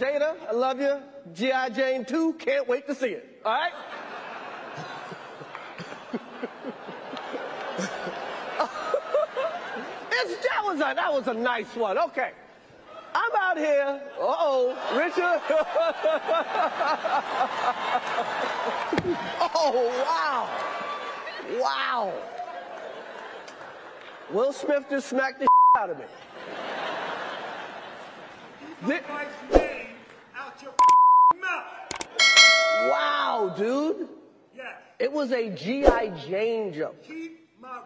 Jada, I love you. G.I. Jane 2, can't wait to see it. All right? That was a that was a nice one. Okay. I'm out here. Uh-oh, Richard. oh, wow. Wow. Will Smith just smacked the out of me. Thi- dude. Yes. It was a G.I. Jane joke. Keep my